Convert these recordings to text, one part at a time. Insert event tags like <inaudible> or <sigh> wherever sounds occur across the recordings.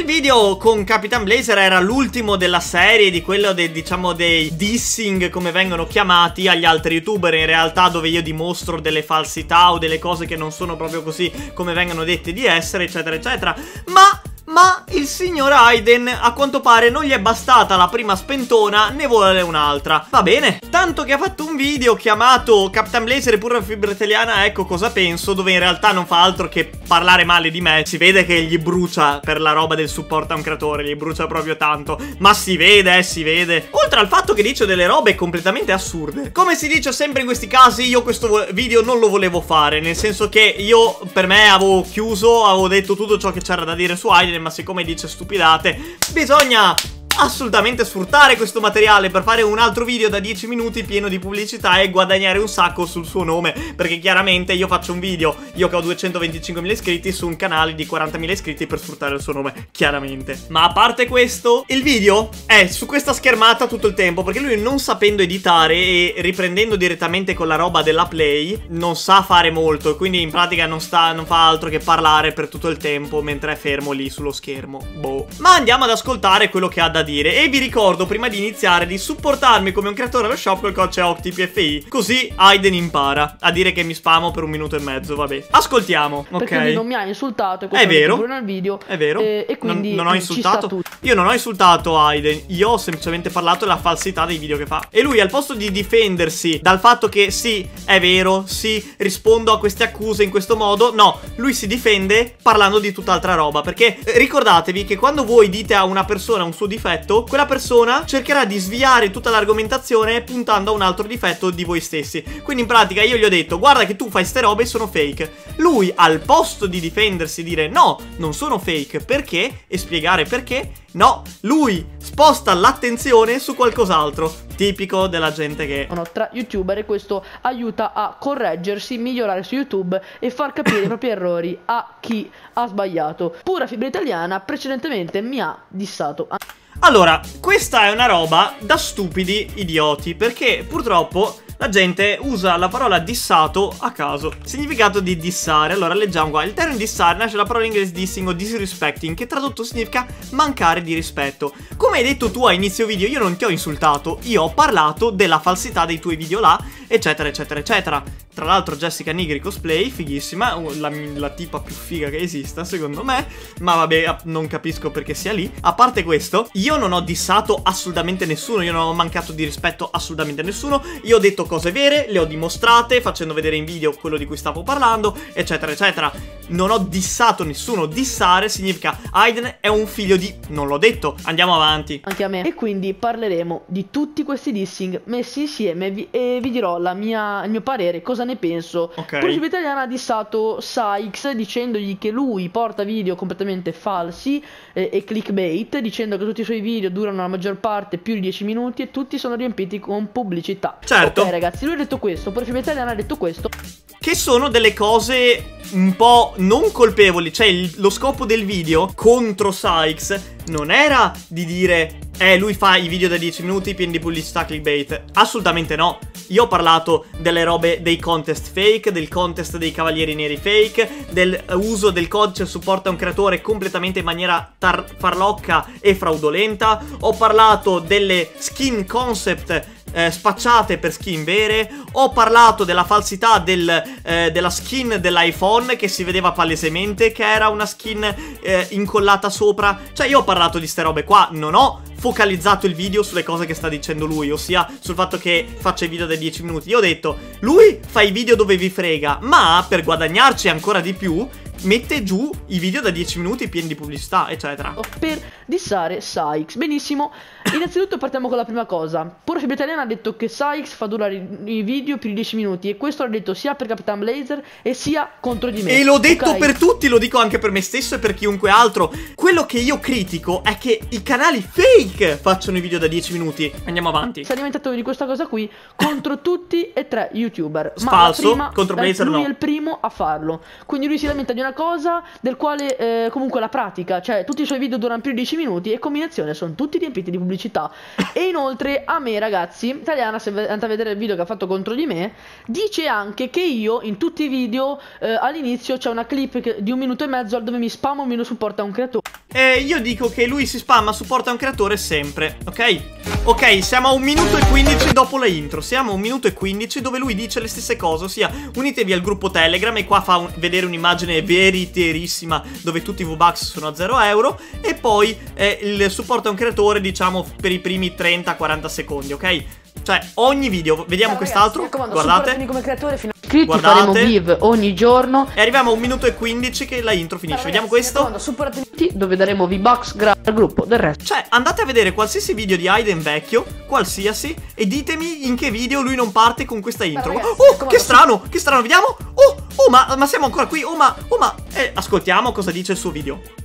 il video con Capitan Blazer era l'ultimo della serie di quello dei, diciamo, dei dissing, come vengono chiamati, agli altri youtuber, in realtà dove io dimostro delle falsità o delle cose che non sono proprio così come vengono dette di essere, eccetera, eccetera. Ma ma il signor Aiden a quanto pare non gli è bastata la prima spentona, ne vuole un'altra. Va bene. Tanto che ha fatto un video chiamato Captain Blazer e pure fibra italiana, ecco cosa penso, dove in realtà non fa altro che parlare male di me. Si vede che gli brucia per la roba del supporto a un creatore, gli brucia proprio tanto. Ma si vede, eh, si vede. Oltre al fatto che dice delle robe completamente assurde. Come si dice sempre in questi casi, io questo video non lo volevo fare, nel senso che io per me avevo chiuso, avevo detto tutto ciò che c'era da dire su Aiden ma siccome dice stupidate, bisogna assolutamente sfruttare questo materiale per fare un altro video da 10 minuti pieno di pubblicità e guadagnare un sacco sul suo nome. Perché chiaramente io faccio un video, io che ho 225.000 iscritti su un canale di 40.000 iscritti per sfruttare il suo nome, chiaramente. Ma a parte questo, il video è su questa schermata tutto il tempo perché lui non sapendo editare e riprendendo direttamente con la roba della Play non sa fare molto quindi in pratica non, sta, non fa altro che parlare per tutto il tempo mentre è fermo lì sullo schermo, boh. Ma andiamo ad ascoltare quello che ha da dire dire. E vi ricordo prima di iniziare di supportarmi come un creatore allo shop col codice OctiPFI Così Aiden impara a dire che mi spamo per un minuto e mezzo, vabbè. Ascoltiamo, ok? Perché non mi ha insultato È vero. nel video. È vero. E, e quindi non, non ho insultato. Io non ho insultato Aiden Io ho semplicemente parlato della falsità dei video che fa. E lui al posto di difendersi dal fatto che sì, è vero, sì, rispondo a queste accuse in questo modo No, lui si difende parlando di tutt'altra roba. Perché eh, ricordatevi che quando voi dite a una persona un suo difetto difetto, quella persona cercherà di sviare tutta l'argomentazione puntando a un altro difetto di voi stessi. Quindi in pratica io gli ho detto, guarda che tu fai ste robe e sono fake. Lui al posto di difendersi e dire no, non sono fake, perché? E spiegare perché, no, lui sposta l'attenzione su qualcos'altro. Tipico della gente che... Tra youtuber e questo aiuta a correggersi, migliorare su YouTube e far capire i propri <coughs> errori a chi ha sbagliato. Pura fibra italiana precedentemente mi ha dissato. Allora, questa è una roba da stupidi idioti, perché purtroppo la gente usa la parola dissato a caso. Significato di dissare. Allora, leggiamo qua. Il termine dissare nasce dalla parola inglese dissing o disrespecting, che tradotto significa mancare di rispetto. Come hai detto tu a inizio video, io non ti ho insultato, io ho parlato della falsità dei tuoi video là, eccetera, eccetera, eccetera. Tra l'altro Jessica Nigri cosplay, fighissima, la, la, tipa più figa che esista secondo me, ma vabbè non capisco perché sia lì. A parte questo, io non ho dissato assolutamente nessuno, io non ho mancato di rispetto assolutamente a nessuno, io ho detto cose vere, le ho dimostrate facendo vedere in video quello di cui stavo parlando, eccetera eccetera. Non ho dissato nessuno, dissare significa Aiden è un figlio di... non l'ho detto, andiamo avanti. Anche a me. E quindi parleremo di tutti questi dissing messi insieme e vi dirò mia, il mio parere, cosa ne penso. Ok. Principe Italiana ha dissato Sykes dicendogli che lui porta video completamente falsi eh, e clickbait, dicendo che tutti i suoi video durano la maggior parte più di 10 minuti e tutti sono riempiti con pubblicità. Certo. Ok ragazzi, lui ha detto questo, Principe Italiana ha detto questo. Che sono delle cose un po' non colpevoli, cioè il, lo scopo del video contro Sykes non era di dire eh lui fa i video da 10 minuti pieni di pubblicità clickbait, assolutamente no. Io ho parlato delle robe dei contest fake, del contest dei cavalieri neri fake, del uso del codice supporta un creatore completamente in maniera farlocca e fraudolenta. Ho parlato delle skin concept eh, spacciate per skin vere. Ho parlato della falsità del, eh, della skin dell'iPhone che si vedeva palesemente che era una skin eh, incollata sopra. Cioè io ho parlato di ste robe qua, non ho focalizzato il video sulle cose che sta dicendo lui, ossia sul fatto che faccia i video da 10 minuti. Io ho detto, lui fa i video dove vi frega, ma per guadagnarci ancora di più mette giù i video da 10 minuti pieni di pubblicità, eccetera. Per dissare Sykes. Benissimo. Innanzitutto partiamo con la prima cosa. Pure Fibra Italiana ha detto che Sykes fa durare i video più di 10 minuti e questo l'ha detto sia per Capitan Blazer e sia contro di me. E l'ho detto okay? per tutti, lo dico anche per me stesso e per chiunque altro. Quello che io critico è che i canali fake facciano i video da 10 minuti. Andiamo avanti. Si è alimentato di questa cosa qui contro tutti e tre youtuber. Falso, prima, contro Blazer lui no. Lui è il primo a farlo. Quindi lui si lamenta di una cosa del quale eh, comunque la pratica, cioè tutti i suoi video durano più di 10 minuti e combinazione sono tutti riempiti di pubblicità. e inoltre a me ragazzi, italiana se andate a vedere il video che ha fatto contro di me, dice anche che io in tutti i video eh, all'inizio c'è una clip di un minuto e mezzo dove mi spamo un minuto supporta un creatore. E io dico che lui si spamma, supporta un creatore sempre, ok? Ok, siamo a un minuto e 15 dopo la intro. Siamo a un minuto e 15 dove lui dice le stesse cose, ossia unitevi al gruppo Telegram e qua fa un, vedere un'immagine veriterissima dove tutti i V-Bucks sono a 0 euro e poi eh, il supporto a un creatore diciamo per i primi 30-40 secondi, ok? Cioè, ogni video, vediamo quest'altro, guardate. come creatore fino a iscritti, Guardate. faremo give ogni giorno. E arriviamo a un minuto e 15 che la intro finisce. Vediamo questo. Supportati dove daremo V-Bucks grazie al gruppo del resto. Cioè, andate a vedere qualsiasi video di Aiden vecchio, qualsiasi, e ditemi in che video lui non parte con questa intro. Ragazzi, oh, che strano, che strano, vediamo. Oh, oh, ma, ma siamo ancora qui. Oh, ma, oh, ma. Eh, ascoltiamo cosa dice il suo video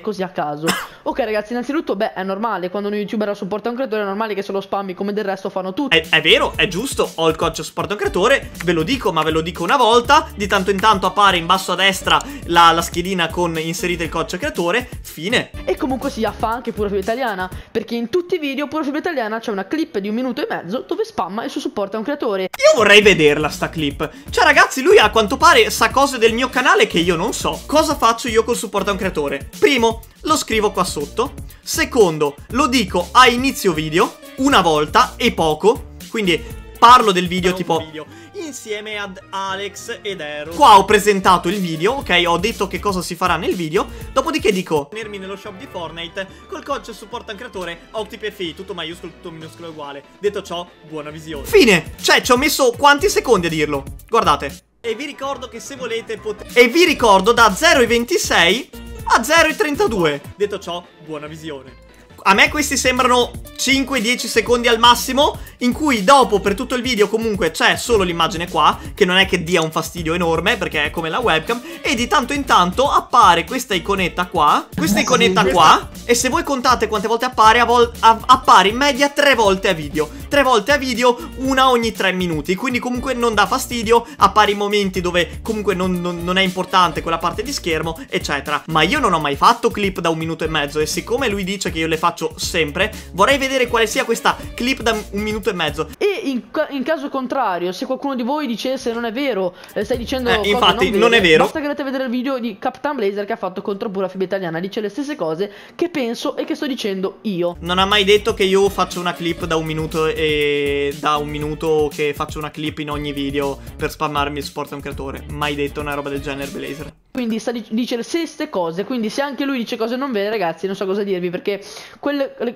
così a caso. Ok ragazzi, innanzitutto, beh, è normale, quando un youtuber supporta un creatore è normale che se lo spammi come del resto fanno tutti. È, è vero, è giusto, ho il coach supporta un creatore, ve lo dico, ma ve lo dico una volta, di tanto in tanto appare in basso a destra la, la schedina con inserito il coach creatore, fine. E comunque sia, fa anche Pura Fibra Italiana, perché in tutti i video Pura Fibra Italiana c'è una clip di un minuto e mezzo dove spamma il suo supporto a un creatore. Io vorrei vederla sta clip. Cioè ragazzi, lui a quanto pare sa cose del mio canale che io non so. Cosa faccio io col supporto a un creatore? Primo, lo scrivo qua sotto. Secondo, lo dico a inizio video, una volta e poco. Quindi parlo del video tipo... Video insieme ad Alex ed Ero. Qua ho presentato il video, ok? Ho detto che cosa si farà nel video. Dopodiché dico: Tenermi nello shop di Fortnite col codice supporto un creatore OctiPFI, tutto maiuscolo, tutto minuscolo uguale. Detto ciò, buona visione. Fine! Cioè, ci ho messo quanti secondi a dirlo? Guardate. E vi ricordo che se volete potete... E vi ricordo da 0,26 a 0,32. Detto ciò, buona visione. A me questi sembrano 5-10 secondi al massimo in cui dopo per tutto il video comunque c'è solo l'immagine qua che non è che dia un fastidio enorme perché è come la webcam e di tanto in tanto appare questa iconetta qua questa iconetta qua e se voi contate quante volte appare appare in media 3 volte a video 3 volte a video una ogni 3 minuti quindi comunque non dà fastidio appare in momenti dove comunque non, non, non è importante quella parte di schermo eccetera ma io non ho mai fatto clip da un minuto e mezzo e siccome lui dice che io le faccio sempre vorrei vedere quale sia questa clip da un minuto e mezzo. In, in caso contrario, se qualcuno di voi dicesse non è vero, eh, stai dicendo eh, infatti non, non, è vero. Basta che andate a vedere il video di Captain Blazer che ha fatto contro Pura Fibra Italiana, dice le stesse cose che penso e che sto dicendo io. Non ha mai detto che io faccio una clip da un minuto e da un minuto che faccio una clip in ogni video per spammarmi il sport a un creatore. Mai detto una roba del genere Blazer. Quindi sta dice le stesse cose, quindi se anche lui dice cose non vere, ragazzi, non so cosa dirvi perché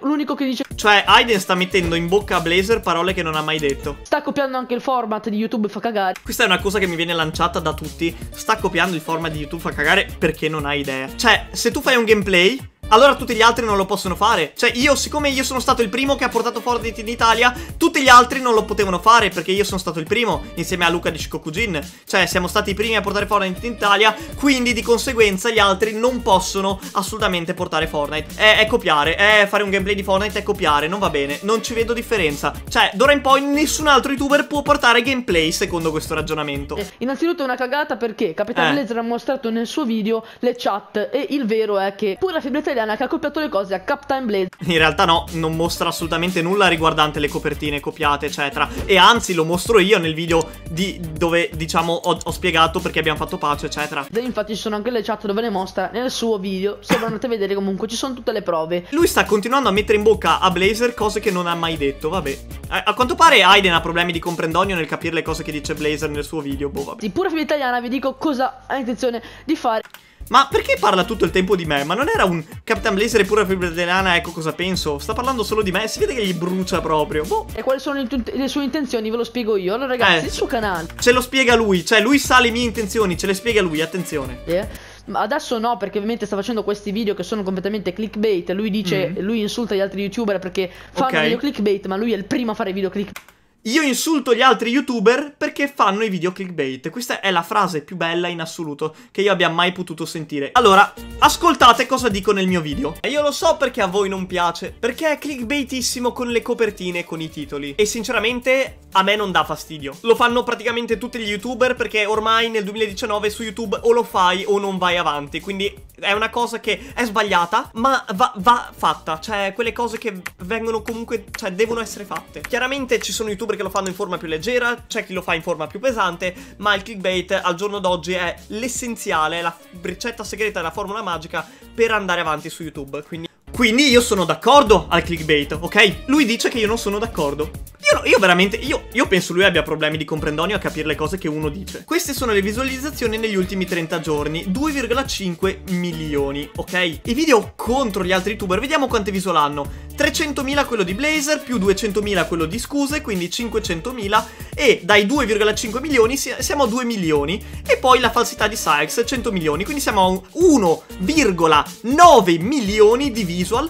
l'unico che dice Cioè, Aiden sta mettendo in bocca a Blazer parole che non ha mai detto. Sta copiando anche il format di YouTube fa cagare. Questa è una cosa che mi viene lanciata da tutti. Sta copiando il format di YouTube fa cagare perché non ha idea. Cioè, se tu fai un gameplay allora tutti gli altri non lo possono fare. Cioè io, siccome io sono stato il primo che ha portato Fortnite in Italia, tutti gli altri non lo potevano fare perché io sono stato il primo, insieme a Luca di Shikokujin. Cioè siamo stati i primi a portare Fortnite in Italia, quindi di conseguenza gli altri non possono assolutamente portare Fortnite. È, è copiare, è fare un gameplay di Fortnite, è copiare, non va bene, non ci vedo differenza. Cioè, d'ora in poi nessun altro youtuber può portare gameplay secondo questo ragionamento. Eh, innanzitutto è una cagata perché Capitan eh. Laser ha mostrato nel suo video le chat e il vero è che pure la fibra italiana italiana che ha copiato le cose a Captain Blaze. In realtà no, non mostra assolutamente nulla riguardante le copertine copiate, eccetera. E anzi lo mostro io nel video di, dove, diciamo, ho, ho, spiegato perché abbiamo fatto pace, eccetera. Infatti ci sono anche le chat dove le mostra nel suo video. Se andate a vedere comunque ci sono tutte le prove. Lui sta continuando a mettere in bocca a Blazer cose che non ha mai detto, vabbè. A, a quanto pare Aiden ha problemi di comprendonio nel capire le cose che dice Blazer nel suo video, boh, vabbè. Di pura fine italiana vi dico cosa ha intenzione di fare. Ma perché parla tutto il tempo di me? Ma non era un Captain Blazer e pure Fibra ecco cosa penso. Sta parlando solo di me, si vede che gli brucia proprio. Boh. E quali sono le sue intenzioni? Ve lo spiego io. Allora ragazzi, eh, il suo canale. Ce lo spiega lui, cioè lui sa le mie intenzioni, ce le spiega lui, attenzione. Yeah. Adesso no, perché ovviamente sta facendo questi video che sono completamente clickbait. Lui dice, mm. lui insulta gli altri youtuber perché fanno okay. video clickbait, ma lui è il primo a fare video clickbait. Io insulto gli altri youtuber perché fanno i video clickbait. Questa è la frase più bella in assoluto che io abbia mai potuto sentire. Allora, ascoltate cosa dico nel mio video. E io lo so perché a voi non piace. Perché è clickbaitissimo con le copertine e con i titoli. E sinceramente a me non dà fastidio. Lo fanno praticamente tutti gli youtuber perché ormai nel 2019 su YouTube o lo fai o non vai avanti. Quindi è una cosa che è sbagliata, ma va, va fatta. Cioè, quelle cose che vengono comunque, cioè, devono essere fatte. Chiaramente ci sono youtuber che lo fanno in forma più leggera, c'è chi lo fa in forma più pesante, ma il clickbait al giorno d'oggi è l'essenziale, la ricetta segreta della formula magica per andare avanti su YouTube. Quindi quindi io sono d'accordo al clickbait, ok? Lui dice che io non sono d'accordo. Io, io, veramente, io, io, penso lui abbia problemi di comprendonio a capire le cose che uno dice. Queste sono le visualizzazioni negli ultimi 30 giorni, 2,5 milioni, ok? I video contro gli altri youtuber, vediamo quante visual hanno. 300.000 quello di Blazer, più 200.000 quello di Scuse, quindi 500.000 e dai 2,5 milioni siamo a 2 milioni e poi la falsità di Sykes 100 milioni, quindi siamo a 1,9 milioni di visual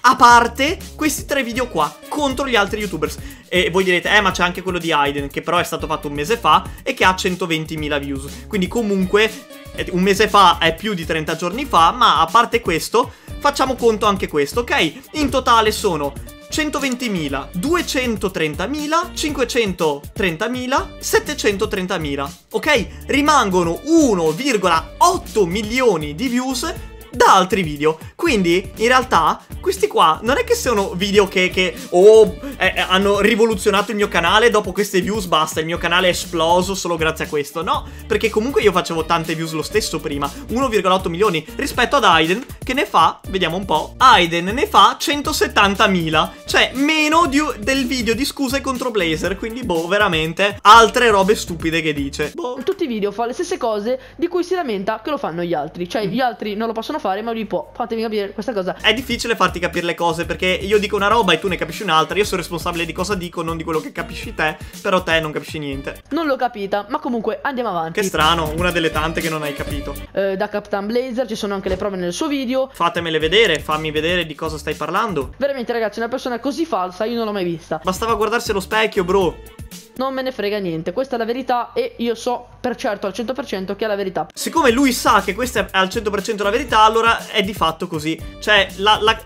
a parte questi tre video qua contro gli altri youtubers. E voi direte, eh ma c'è anche quello di Aiden, che però è stato fatto un mese fa e che ha 120.000 views. Quindi comunque un mese fa è più di 30 giorni fa, ma a parte questo, facciamo conto anche questo, ok? In totale sono 120.000, 230.000, 530.000, 730.000. Ok? Rimangono 1,8 milioni di views da altri video. Quindi, in realtà, questi qua non è che sono video che, che oh, eh, eh, hanno rivoluzionato il mio canale, dopo queste views basta, il mio canale è esploso solo grazie a questo. No, perché comunque io facevo tante views lo stesso prima, 1,8 milioni, rispetto ad Aiden, che ne fa, vediamo un po', Aiden ne fa 170.000, cioè meno di, del video di scuse contro Blazer, quindi boh, veramente, altre robe stupide che dice. Boh. In tutti i video fa le stesse cose di cui si lamenta che lo fanno gli altri, cioè mm. gli altri non lo possono fare, ma lui può. Fatemi capire questa cosa. È difficile farti capire le cose perché io dico una roba e tu ne capisci un'altra. Io sono responsabile di cosa dico, non di quello che capisci te. Però te non capisci niente. Non l'ho capita, ma comunque andiamo avanti. Che strano, una delle tante che non hai capito. Eh, da Captain Blazer ci sono anche le prove nel suo video. Fatemele vedere, fammi vedere di cosa stai parlando. Veramente, ragazzi, una persona così falsa io non l'ho mai vista. Bastava guardarsi allo specchio, bro. Non me ne frega niente, questa è la verità e io so per certo al 100% che è la verità. Siccome lui sa che questa è al 100% la verità, allora è di fatto così. Cioè,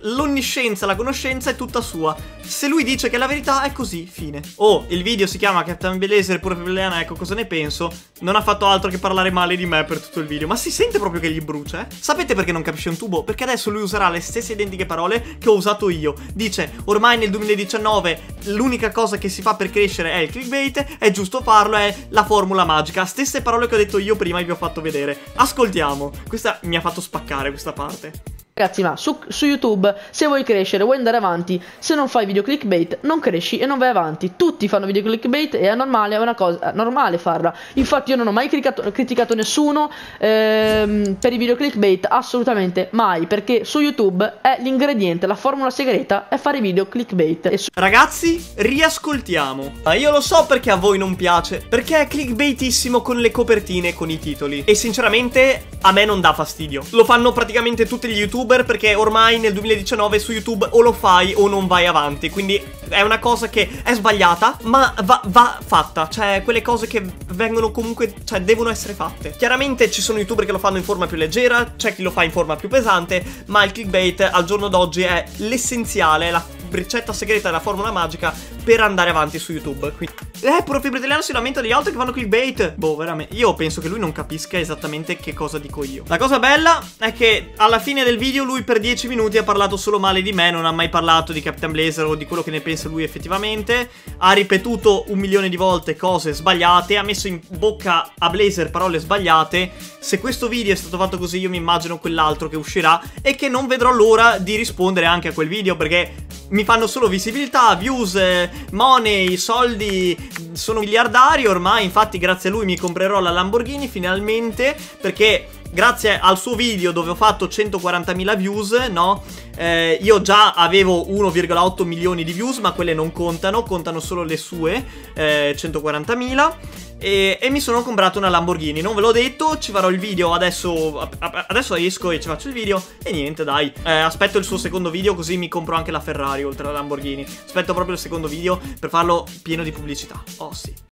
l'onniscienza, la, la conoscenza è tutta sua. Se lui dice che è la verità, è così, fine. Oh, il video si chiama Captain Belaser pure Bellena, ecco cosa ne penso. Non ha fatto altro che parlare male di me per tutto il video. Ma si sente proprio che gli brucia, eh? Sapete perché non capisce un tubo? Perché adesso lui userà le stesse identiche parole che ho usato io. Dice, ormai nel 2019 l'unica cosa che si fa per crescere è il clickbait, è giusto farlo, è la formula magica. Stesse parole che ho detto io prima e vi ho fatto vedere. Ascoltiamo. Questa mi ha fatto spaccare questa parte. Ragazzi, ma su, su, YouTube, se vuoi crescere, vuoi andare avanti, se non fai video clickbait, non cresci e non vai avanti. Tutti fanno video clickbait e è normale, è una cosa è normale farla. Infatti, io non ho mai criticato, criticato nessuno ehm, per i video clickbait, assolutamente mai, perché su YouTube è l'ingrediente, la formula segreta è fare video clickbait. Su- Ragazzi, riascoltiamo. Ma io lo so perché a voi non piace, perché è clickbaitissimo con le copertine con i titoli. E sinceramente, a me non dà fastidio. Lo fanno praticamente tutti gli YouTube youtuber perché ormai nel 2019 su YouTube o lo fai o non vai avanti. Quindi è una cosa che è sbagliata, ma va, va fatta. Cioè, quelle cose che vengono comunque, cioè, devono essere fatte. Chiaramente ci sono youtuber che lo fanno in forma più leggera, c'è chi lo fa in forma più pesante, ma il clickbait al giorno d'oggi è l'essenziale, la ricetta segreta della formula magica per andare avanti su YouTube. Quindi... Eh, puro fibra italiano si lamenta degli altri che fanno clickbait. Boh, veramente. Io penso che lui non capisca esattamente che cosa dico io. La cosa bella è che alla fine del video lui per 10 minuti ha parlato solo male di me, non ha mai parlato di Captain Blazer o di quello che ne pensa lui effettivamente. Ha ripetuto un milione di volte cose sbagliate, ha messo in bocca a Blazer parole sbagliate. Se questo video è stato fatto così io mi immagino quell'altro che uscirà e che non vedrò l'ora di rispondere anche a quel video perché mi fanno solo visibilità, views, eh, money, soldi, sono miliardari ormai, infatti grazie a lui mi comprerò la Lamborghini finalmente perché grazie al suo video dove ho fatto 140.000 views, no? Eh, io già avevo 1,8 milioni di views, ma quelle non contano, contano solo le sue, eh, 140.000. E, e, mi sono comprato una Lamborghini. Non ve l'ho detto, ci farò il video adesso. Adesso esco e ci faccio il video. E niente, dai. Eh, aspetto il suo secondo video, così mi compro anche la Ferrari oltre alla Lamborghini. Aspetto proprio il secondo video per farlo pieno di pubblicità. Oh sì.